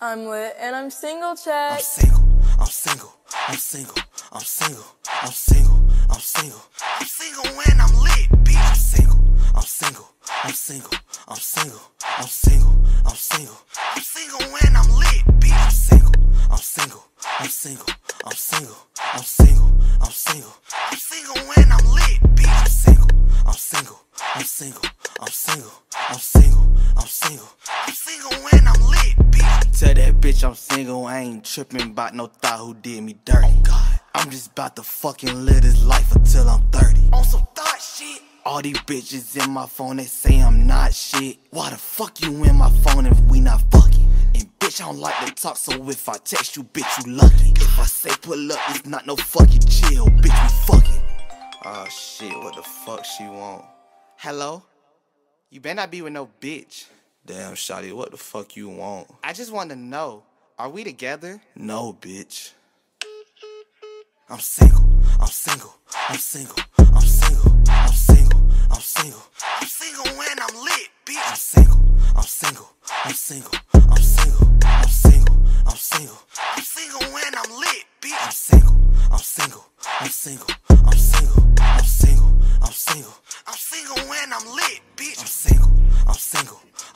I'm lit and I'm single, check. I'm single, I'm single, I'm single, I'm single, I'm single, I'm single, I'm single when I'm lit, bitch. I'm single, I'm single, I'm single, I'm single, I'm single, I'm single, I'm single when I'm lit, bitch. I'm single, I'm single, I'm single, I'm single, I'm single, I'm single, I'm single when I'm lit, bitch. I'm single, I'm single, I'm single, I'm single, I'm single, I'm single, I'm single Tell that bitch I'm single, I ain't tripping about no thot who did me dirty. Oh God. I'm just about to fucking live this life until I'm 30. On some thot shit. All these bitches in my phone, they say I'm not shit. Why the fuck you in my phone if we not fucking? And bitch, I don't like to talk, so if I text you, bitch, you lucky. If I say pull up, it's not no fucking chill, bitch, we fucking. Oh shit, what the fuck she want? Hello? You better not be with no bitch. Damn, shawty, what the fuck you want? I just want to know, are we together? No, bitch. I'm single, I'm single, I'm single, I'm single, I'm single, I'm single. I'm single when I'm lit, bitch. I'm single, I'm single, I'm single, I'm single, I'm single, I'm single. I'm single when I'm lit,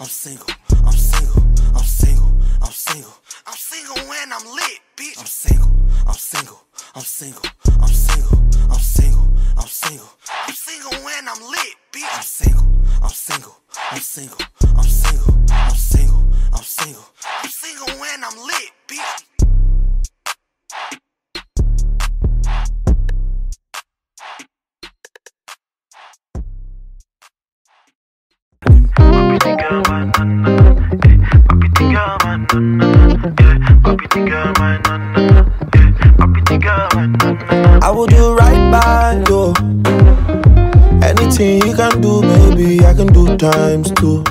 I'm single, I'm single, I'm single, I'm single. I'm single when I'm lit, bitch. I'm single, I'm single, I'm single, I'm single, I'm single, I'm single. I'm single when I'm lit, bitch. I'm single, I'm single, I'm single, I'm single, I'm single, I will do right by you. Anything you can do, maybe I can do times two.